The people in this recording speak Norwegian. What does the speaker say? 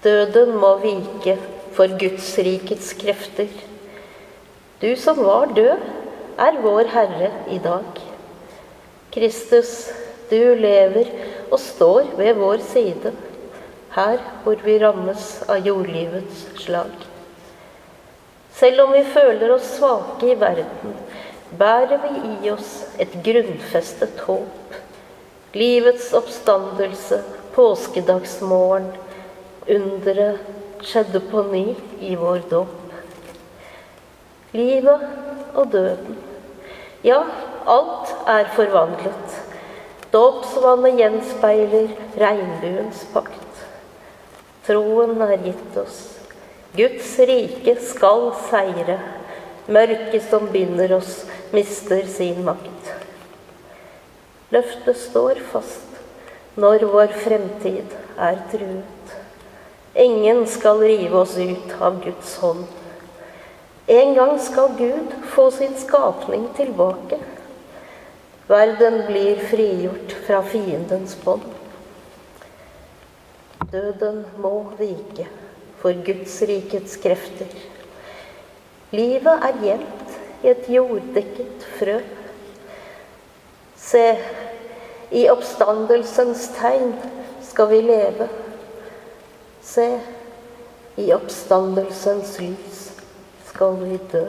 Døden må vike for Gudsrikets krefter. Du som var død, er vår Herre i dag. Kristus, du lever og står ved vår side, her hvor vi rammes av jordlivets slag. Selv om vi føler oss svake i verden, bærer vi i oss et grunnfestet håp. Livets oppstandelse, påskedagsmorgen, underet skjedde på ny i vår dåp. Livet og døden. Ja, alt er forvandlet. Dåpsvannet gjenspeiler regnbuens pakt. Troen er gitt oss. Guds rike skal seire. Mørket som binder oss, mister sin makt. Løftet står fast når vår fremtid er truet. Ingen skal rive oss ut av Guds hånd. En gang skal Gud få sin skapning tilbake. Verden blir frigjort fra fiendens bånd. Døden må vike for Guds rikets krefter. Livet er gjemt i et jorddekket frø. Se, i oppstandelsens tegn skal vi leve. Se, i oppstandelsens lys skal vi dø.